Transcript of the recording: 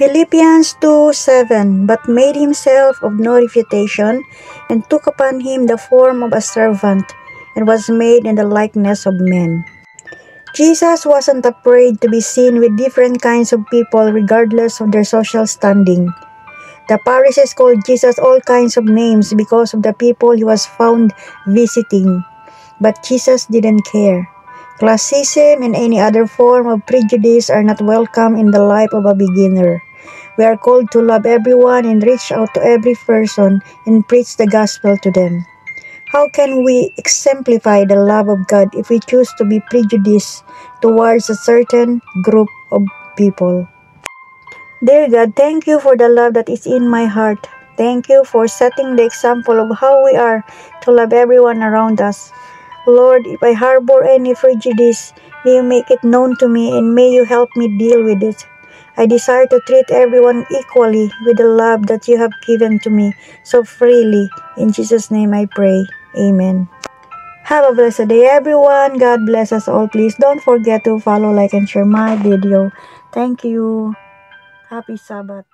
Philippians 2 7 But made himself of no reputation, and took upon him the form of a servant, and was made in the likeness of men. Jesus wasn't afraid to be seen with different kinds of people regardless of their social standing. The Pharisees called Jesus all kinds of names because of the people he was found visiting. But Jesus didn't care. Classism and any other form of prejudice are not welcome in the life of a beginner. We are called to love everyone and reach out to every person and preach the gospel to them. How can we exemplify the love of God if we choose to be prejudiced towards a certain group of people? Dear God, thank you for the love that is in my heart. Thank you for setting the example of how we are to love everyone around us. Lord, if I harbor any prejudice, may you make it known to me and may you help me deal with it. I desire to treat everyone equally with the love that you have given to me so freely. In Jesus' name I pray. Amen. Have a blessed day everyone. God bless us all. Please don't forget to follow, like, and share my video. Thank you. Happy Sabbath.